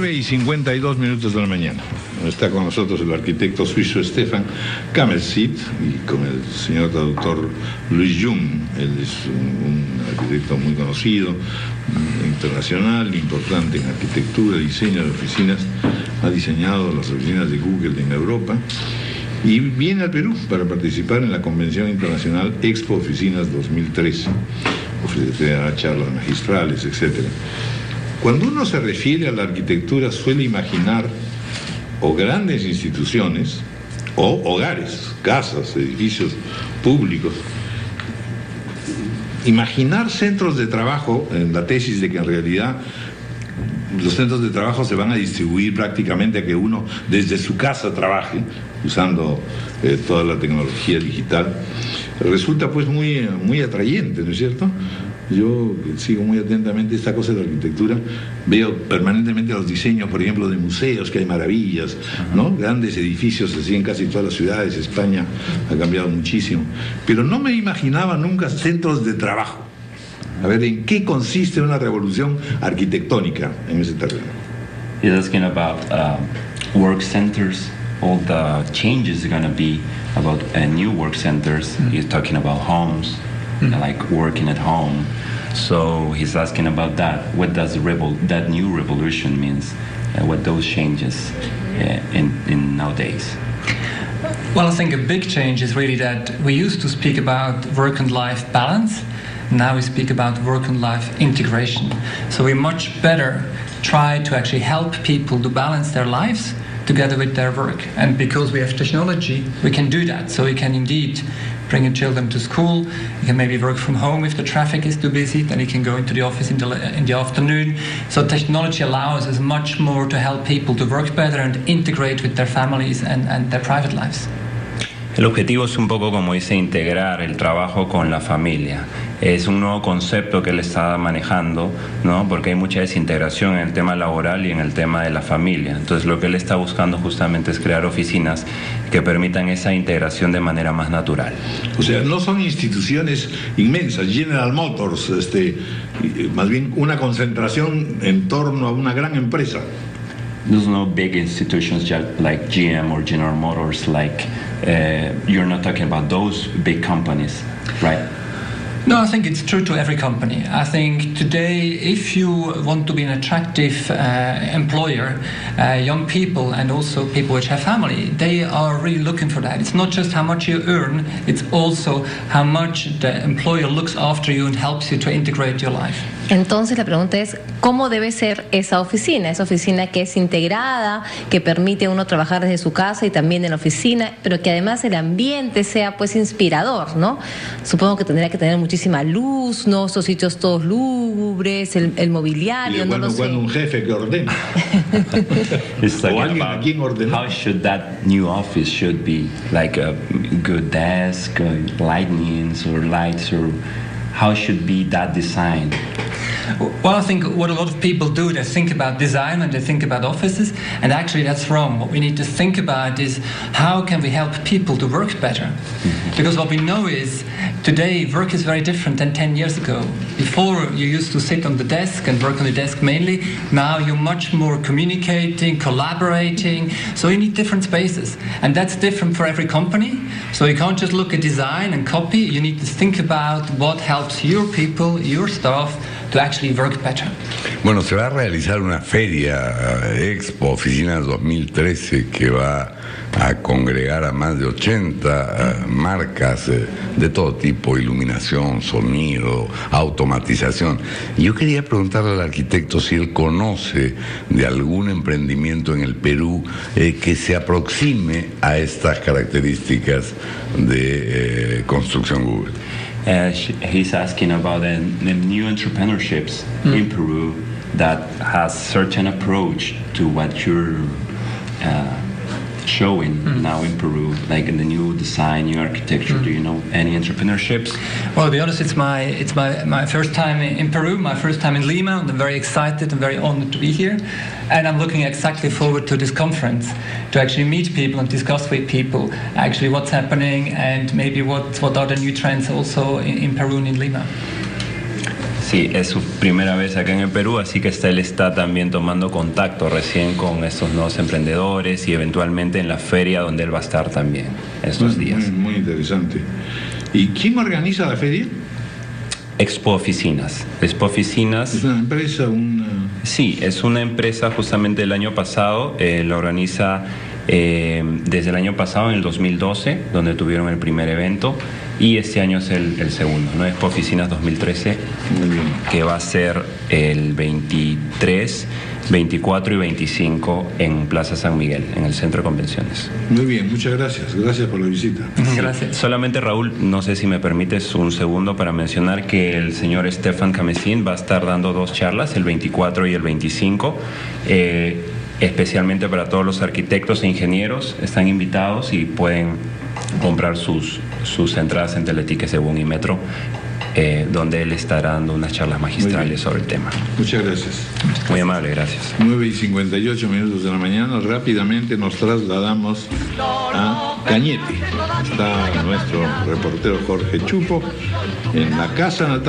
9 y 52 minutos de la mañana. Está con nosotros el arquitecto suizo Stefan Kamersit y con el señor traductor Luis Jung. Él es un, arquitecto muy conocido, internacional, importante en arquitectura, diseño de oficinas. Ha diseñado las oficinas de Google en Europa y viene al Perú para participar en la Convención Internacional Expo Oficinas 2013. Ofrecerá charlas magistrales, etc. Cuando uno se refiere a la arquitectura suele imaginar o grandes instituciones o hogares, casas, edificios públicos. Imaginar centros de trabajo, en la tesis de que en realidad los centros de trabajo se van a distribuir prácticamente a que uno desde su casa trabaje, usando eh, toda la tecnología digital, resulta pues muy, muy atrayente, ¿no es cierto? Yo sigo muy atentamente esta cosa de la arquitectura, veo permanentemente los diseños, por ejemplo, de museos, que hay maravillas, ¿no? Grandes edificios así en casi todas las ciudades, España ha cambiado muchísimo, pero no me imaginaba nunca centros de trabajo. A ver, ¿en qué consiste una revolución arquitectónica en ese terreno? You're asking about uh, work centers, all the changes are going to be about uh, new work centers. Mm -hmm. You're talking about homes, mm -hmm. like working at home. So he's asking about that. What does that new revolution means? Uh, what those changes uh, in, in nowadays? Well, I think a big change is really that we used to speak about work and life balance. Now we speak about work and life integration. So we much better try to actually help people to balance their lives together with their work. And because we have technology, we can do that. So we can indeed bring your children to school. You can maybe work from home if the traffic is too busy. Then you can go into the office in the, in the afternoon. So technology allows us much more to help people to work better and integrate with their families and, and their private lives. El objetivo es un poco, como dice, integrar el trabajo con la familia. Es un nuevo concepto que él está manejando, ¿no? porque hay mucha desintegración en el tema laboral y en el tema de la familia. Entonces lo que él está buscando justamente es crear oficinas que permitan esa integración de manera más natural. O sea, no son instituciones inmensas, General Motors, este, más bien una concentración en torno a una gran empresa. There's no big institutions just like GM or General Motors like uh, you're not talking about those big companies, right? No, I think it's true to every company. I think today, if you want to be an attractive uh, employer, uh, young people and also people which have family, they are really looking for that. It's not just how much you earn, it's also how much the employer looks after you and helps you to integrate your life. Entonces la pregunta es, ¿cómo debe ser esa oficina? Esa oficina que es integrada, que permite a uno trabajar desde su casa y también en la oficina, pero que además el ambiente sea pues inspirador, ¿no? Supongo que tendría que tener muchísima luz, ¿no? Estos sitios todos lúgubres, el, el mobiliario, y no lo sé. un jefe que ordena. o alguien a quien ordenar. How should that new office should be? Like a good desk, uh, lightnings or lights or how should be that design? Well, I think what a lot of people do, they think about design and they think about offices, and actually that's wrong. What we need to think about is how can we help people to work better? Mm-hmm. Because what we know is today work is very different than 10 years ago. Before you used to sit on the desk and work on the desk mainly, now you're much more communicating, collaborating, so you need different spaces. And that's different for every company. So you can't just look at design and copy, you need to think about what helps your people, your staff to actually work better. Bueno, se va a realizar una feria eh, Expo Oficinas 2013 que va a congregar a más de 80 uh, marcas uh, de todo tipo, iluminación, sonido, automatización. Yo quería preguntarle al arquitecto si él conoce de algún emprendimiento en el Perú eh, que se aproxime a estas características de construcción Google. Uh, he's asking about the, the new entrepreneurships mm. in Peru that has certain approach to what you're uh, showing mm. now in Peru, like in the new design, new architecture? Mm. Do you know any entrepreneurships? Well, to be honest, it's my it's my, my first time in Peru, my first time in Lima. I'm very excited and very honored to be here, and I'm looking exactly forward to this conference to actually meet people and discuss with people actually what's happening and maybe what what are the new trends also in, in Peru and in Lima. Sí, es su primera vez acá en el Perú, así que está, él está también tomando contacto recién con estos nuevos emprendedores y eventualmente en la feria donde él va a estar también estos Muy- días. Muy, muy interesante. ¿Y quién organiza la feria? Expo Oficinas. Expo Oficinas. ¿Es una empresa, una... Sí, es una empresa justamente del año pasado, eh, la organiza eh, desde el año pasado, en el 2012, donde tuvieron el primer evento, y este año es el, el segundo, ¿no? Expo Oficinas 2013, Muy bien. que va a ser el 23, 24 y 25 en Plaza San Miguel, en el Centro de Convenciones. Muy bien, muchas gracias. Gracias por la visita. Gracias. Solamente Raúl, no sé si me permites un segundo para mencionar que el señor Estefan Camesín va a estar dando dos charlas, el 24 y el 25, eh, especialmente para todos los arquitectos e ingenieros. Están invitados y pueden comprar sus, sus entradas en Teletiques según y Metro, eh, donde él estará dando unas charlas magistrales sobre el tema. Muchas gracias. Muy amable, gracias. 9 y 58 minutos de la mañana, rápidamente nos trasladamos a Cañete. Está nuestro reportero Jorge Chupo en la casa natal.